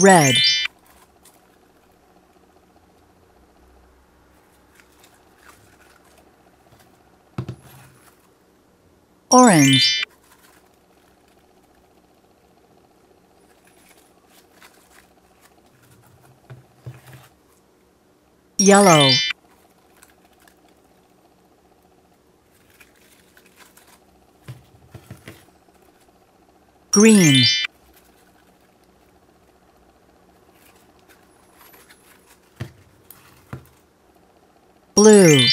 red, orange, yellow, green, blue,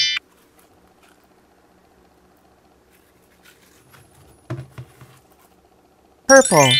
purple,